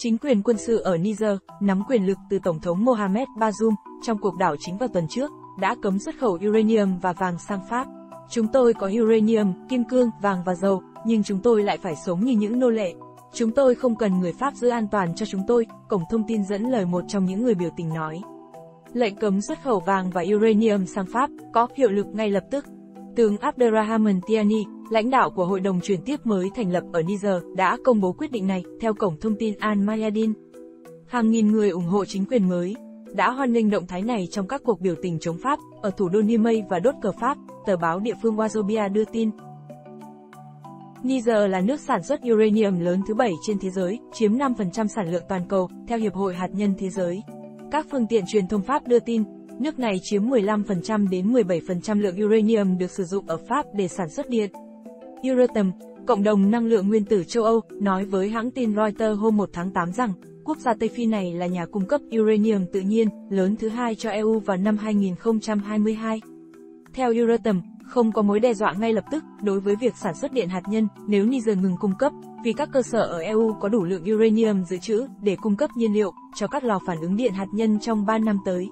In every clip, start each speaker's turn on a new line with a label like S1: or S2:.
S1: Chính quyền quân sự ở Niger, nắm quyền lực từ Tổng thống Mohamed Bazoum, trong cuộc đảo chính vào tuần trước, đã cấm xuất khẩu uranium và vàng sang Pháp. Chúng tôi có uranium, kim cương, vàng và dầu, nhưng chúng tôi lại phải sống như những nô lệ. Chúng tôi không cần người Pháp giữ an toàn cho chúng tôi, cổng thông tin dẫn lời một trong những người biểu tình nói. Lệnh cấm xuất khẩu vàng và uranium sang Pháp có hiệu lực ngay lập tức. Tướng Abderrahman Tiani, lãnh đạo của hội đồng chuyển tiếp mới thành lập ở Niger, đã công bố quyết định này, theo cổng thông tin Al Mayadin. Hàng nghìn người ủng hộ chính quyền mới, đã hoan nghênh động thái này trong các cuộc biểu tình chống Pháp, ở thủ đô Niamey và đốt cờ Pháp, tờ báo địa phương Wazobia đưa tin. Niger là nước sản xuất uranium lớn thứ bảy trên thế giới, chiếm 5% sản lượng toàn cầu, theo Hiệp hội Hạt nhân Thế giới. Các phương tiện truyền thông Pháp đưa tin, nước này chiếm 15% đến 17% lượng uranium được sử dụng ở Pháp để sản xuất điện. Euratom, cộng đồng năng lượng nguyên tử châu Âu, nói với hãng tin Reuters hôm 1 tháng 8 rằng, quốc gia Tây Phi này là nhà cung cấp uranium tự nhiên lớn thứ hai cho EU vào năm 2022. Theo Euratom, không có mối đe dọa ngay lập tức đối với việc sản xuất điện hạt nhân nếu Niger ngừng cung cấp, vì các cơ sở ở EU có đủ lượng uranium dự trữ để cung cấp nhiên liệu cho các lò phản ứng điện hạt nhân trong 3 năm tới.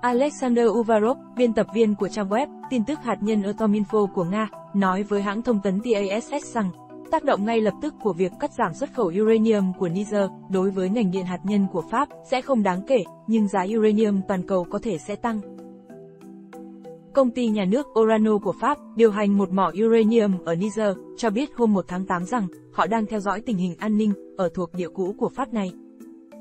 S1: Alexander Uvarov, biên tập viên của trang web tin tức hạt nhân Atominfo của Nga, nói với hãng thông tấn TASS rằng, tác động ngay lập tức của việc cắt giảm xuất khẩu uranium của Niger đối với ngành điện hạt nhân của Pháp sẽ không đáng kể, nhưng giá uranium toàn cầu có thể sẽ tăng. Công ty nhà nước Orano của Pháp, điều hành một mỏ uranium ở Niger, cho biết hôm 1 tháng 8 rằng, họ đang theo dõi tình hình an ninh, ở thuộc địa cũ của Pháp này.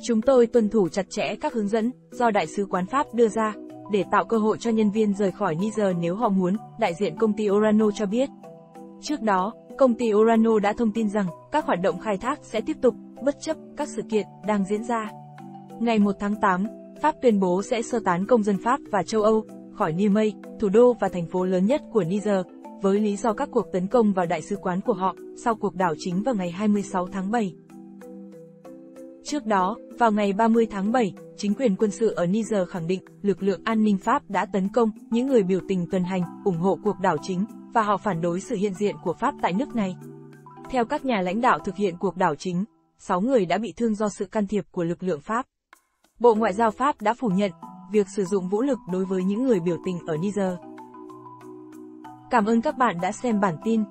S1: Chúng tôi tuân thủ chặt chẽ các hướng dẫn, do Đại sứ quán Pháp đưa ra, để tạo cơ hội cho nhân viên rời khỏi Niger nếu họ muốn, đại diện công ty Orano cho biết. Trước đó, công ty Orano đã thông tin rằng, các hoạt động khai thác sẽ tiếp tục, bất chấp các sự kiện đang diễn ra. Ngày 1 tháng 8, Pháp tuyên bố sẽ sơ tán công dân Pháp và châu Âu, khỏi Niamey, thủ đô và thành phố lớn nhất của Niger, với lý do các cuộc tấn công vào đại sứ quán của họ, sau cuộc đảo chính vào ngày 26 tháng 7. Trước đó, vào ngày 30 tháng 7, chính quyền quân sự ở Niger khẳng định lực lượng an ninh Pháp đã tấn công những người biểu tình tuần hành, ủng hộ cuộc đảo chính, và họ phản đối sự hiện diện của Pháp tại nước này. Theo các nhà lãnh đạo thực hiện cuộc đảo chính, 6 người đã bị thương do sự can thiệp của lực lượng Pháp. Bộ Ngoại giao Pháp đã phủ nhận việc sử dụng vũ lực đối với những người biểu tình ở Niger. Cảm ơn các bạn đã xem bản tin.